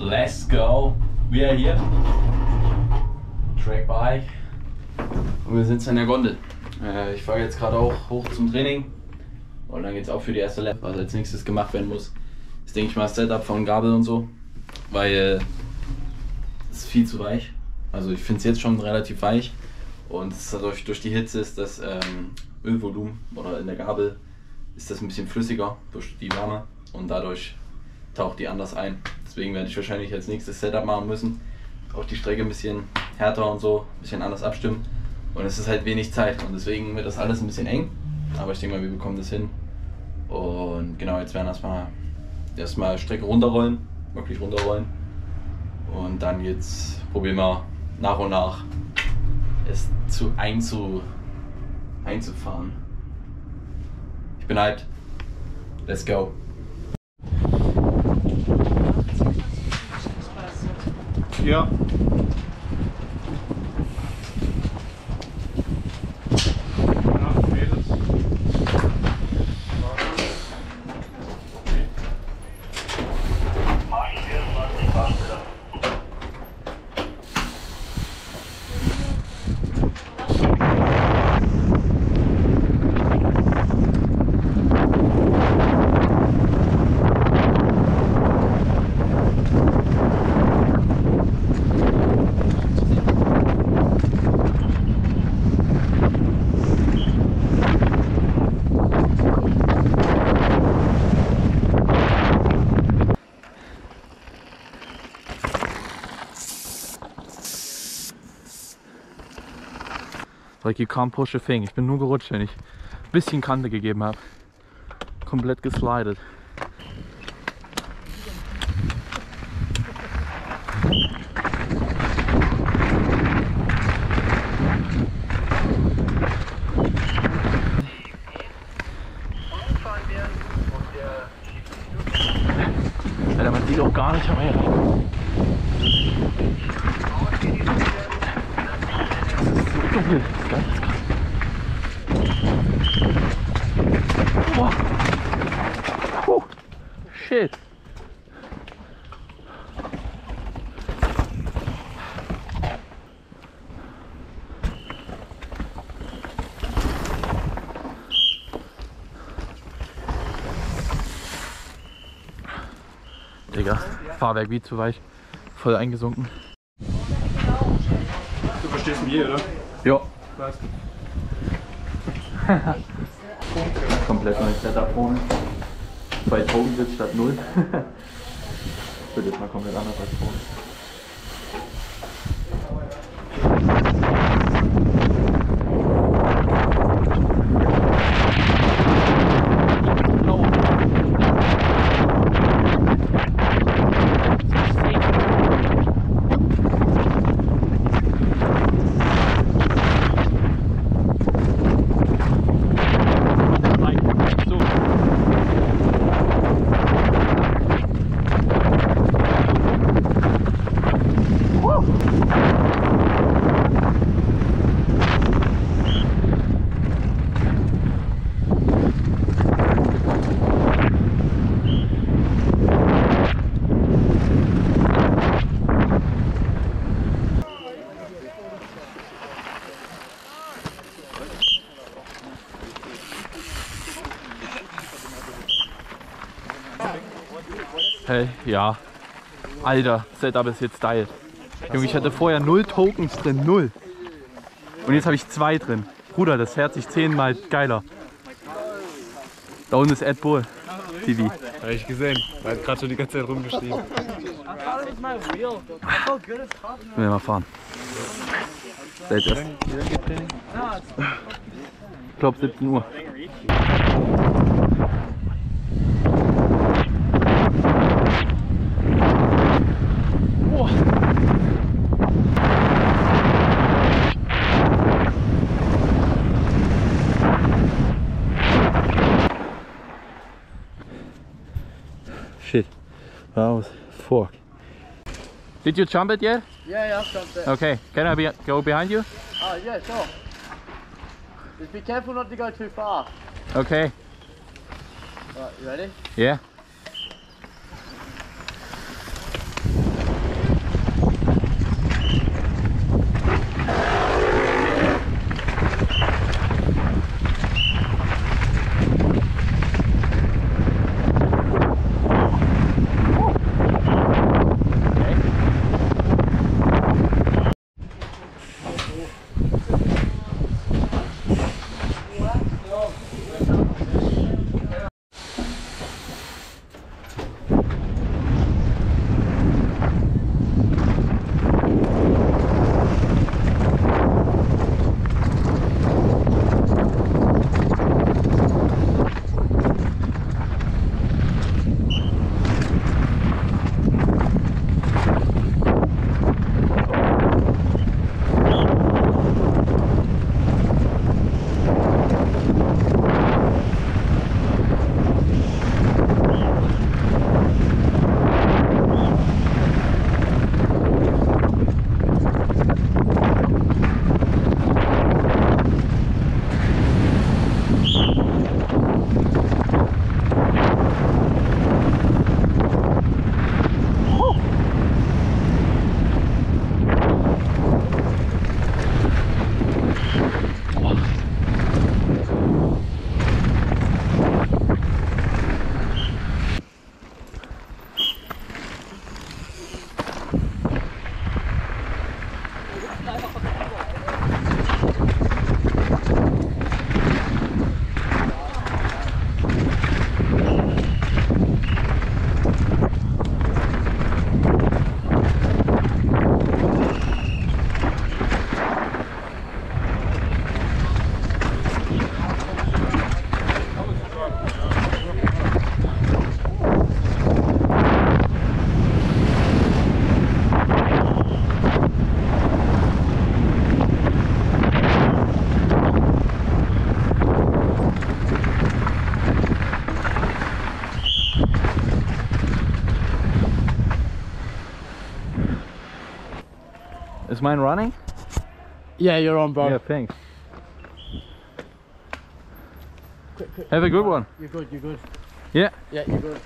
Let's go. Wir hier. Track Bike. Und wir sitzen in der Gondel. Äh, ich fahre jetzt gerade auch hoch zum Training. Und dann geht es auch für die erste Lap. Was als nächstes gemacht werden muss, ist, denke ich mal, das Setup von Gabel und so. Weil es ist viel zu weich. Also ich finde es jetzt schon relativ weich. Und dadurch, durch die Hitze ist das ähm, Ölvolumen oder in der Gabel ist das ein bisschen flüssiger durch die Wärme. Und dadurch taucht die anders ein. Deswegen werde ich wahrscheinlich als nächstes Setup machen müssen. Auch die Strecke ein bisschen härter und so, ein bisschen anders abstimmen. Und es ist halt wenig Zeit und deswegen wird das alles ein bisschen eng. Aber ich denke mal, wir bekommen das hin. Und genau, jetzt werden erstmal erstmal Strecke runterrollen, wirklich runterrollen. Und dann jetzt probieren wir nach und nach es zu einzu, einzufahren. Ich bin hyped. Let's go. Ja. Ja, Like you can't push a thing. Ich bin nur gerutscht, wenn ich ein bisschen Kante gegeben habe. Komplett geslidet. Alter, man sieht auch gar nicht, aber ja. So dunkel. Das ist ganz krass. Boah. Puh. Shit. Digga, Fahrwerk wie zu weich. Voll eingesunken. Du verstehst mich, oder? Ja. Komplett neues Setup ohne. Zwei Togensitz statt null. Wird jetzt mal komplett anders als vorne. Hey, ja. Alter, Setup ist jetzt geil. Junge, ich hatte vorher null Tokens drin, null. Und jetzt habe ich zwei drin. Bruder, das hört sich zehnmal geiler. Da unten ist Ed Bull. TV. Habe ich gesehen. Er hat gerade schon die ganze Zeit rumgeschrieben. Ich will mal fahren. Seid erst. Ich glaube 17 Uhr. That was fuck. Did you jump it yet? Yeah, yeah, I've jumped it. Okay. Can I be, go behind you? Oh, yeah, sure. Just be careful not to go too far. Okay. Right, you ready? Yeah. 来来来。Is mine running? Yeah, you're on, bro. Yeah, thanks. Have a good one. You're good, you're good. Yeah. Yeah, you're good.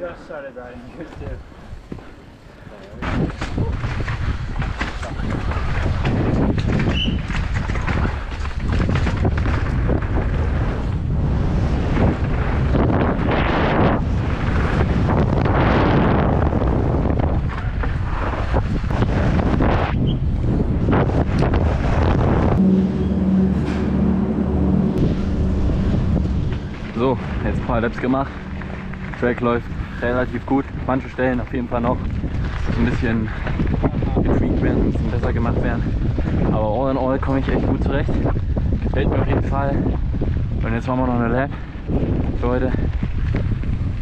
Started riding good too. So, jetzt ein paar Laps gemacht. Track läuft relativ gut. Manche Stellen auf jeden Fall noch ein bisschen getweakt werden, ein bisschen besser gemacht werden. Aber all in all komme ich echt gut zurecht. Gefällt mir auf jeden Fall. Und jetzt machen wir noch eine Lap für heute.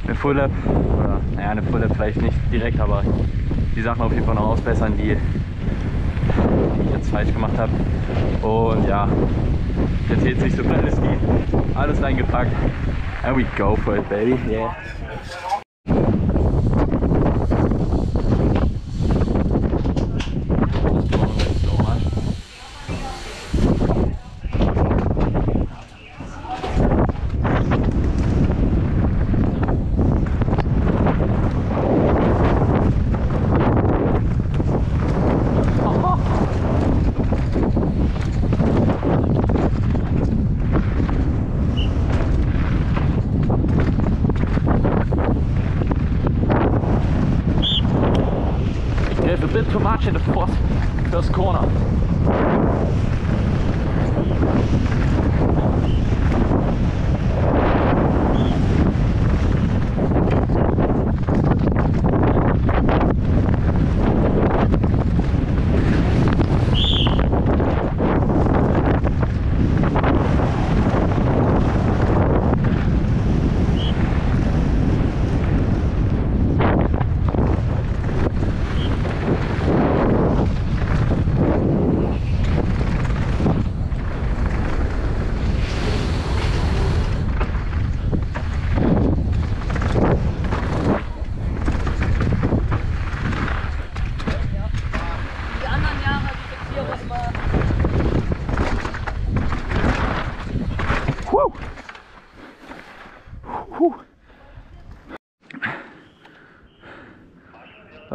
Eine Full Lap. Oder naja, eine Full Lap vielleicht nicht direkt, aber die Sachen auf jeden Fall noch ausbessern, die, die ich jetzt falsch gemacht habe. Und ja, jetzt jetzt nicht so alles die alles reingepackt. And we go for it, baby. Yeah.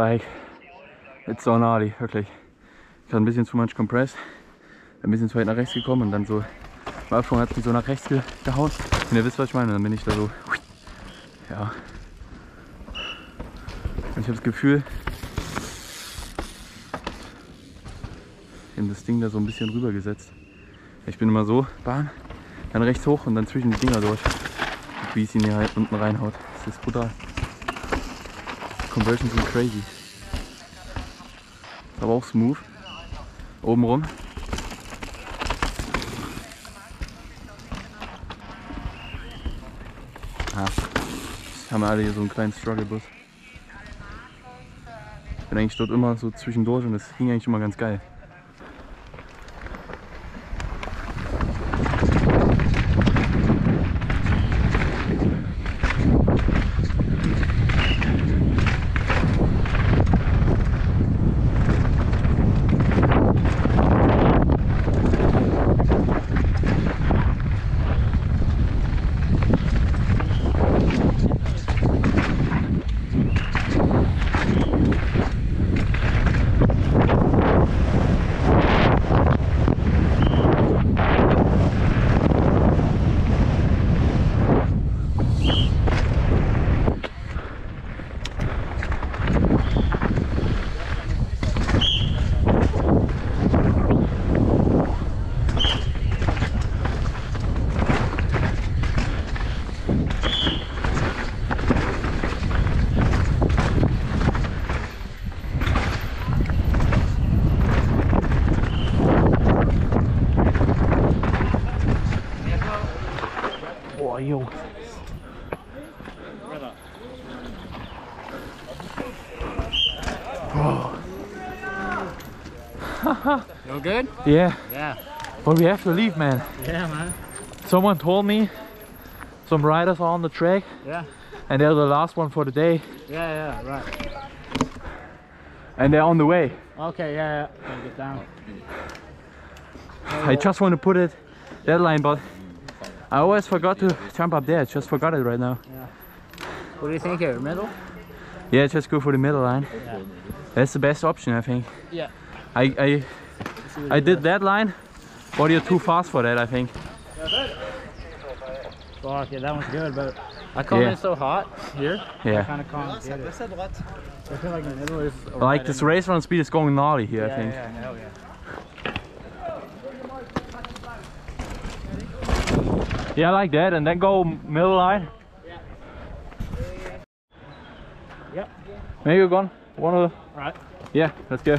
Like, it's so gnarly, wirklich. Ich hatte ein bisschen zu much compressed, ein bisschen zu weit nach rechts gekommen und dann so, am Absprung hat es mich so nach rechts ge gehauen. Und ihr wisst, was ich meine, dann bin ich da so, ja. Und ich habe das Gefühl, eben das Ding da so ein bisschen rübergesetzt. Ich bin immer so, Bahn, dann rechts hoch und dann zwischen die Dinger durch. Wie es ihn hier halt unten reinhaut. Das ist brutal. Conversions sind crazy. Aber auch smooth. Oben rum. Ah, haben wir alle hier so einen kleinen Struggle-Bus. Ich bin eigentlich dort immer so zwischendurch und das ging eigentlich immer ganz geil. Good? Yeah, Yeah. but we have to leave, man. Yeah, man. Someone told me some riders are on the track Yeah. and they're the last one for the day Yeah, yeah, right. and they're on the way. Okay, yeah, yeah. Get down. I just want to put it that line, but I always forgot to jump up there. I just forgot it right now. Yeah. What do you think here? Middle? Yeah, just go for the middle line. Yeah. That's the best option, I think. Yeah. I I, I did that line, but you're too fast for that, I think. Fuck, yeah, that one's good, but I come Yeah. in so hot here. I Yeah. kind of can't get it. I feel like the middle is. Like this race run speed is going gnarly here, I think. yeah, hell yeah. Yeah, I like that, and then go middle line. Yeah. Yep. Maybe you're gone. One of the. Right. Yeah, let's go.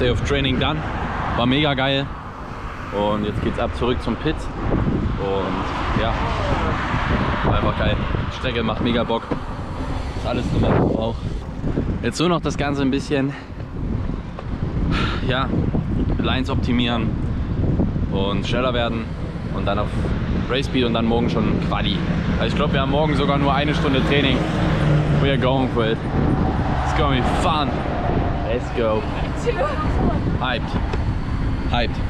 First day of training done. War mega geil. Und jetzt geht's ab zurück zum Pit. Und ja, war einfach geil. Die Strecke macht mega Bock. Ist alles man braucht. Jetzt nur noch das Ganze ein bisschen, ja, Lines optimieren und schneller werden und dann auf Race Speed und dann morgen schon Quali. Also ich glaube, wir haben morgen sogar nur eine Stunde Training. We are going for it. It's gonna be fun. Let's go. Hyped. Hyped.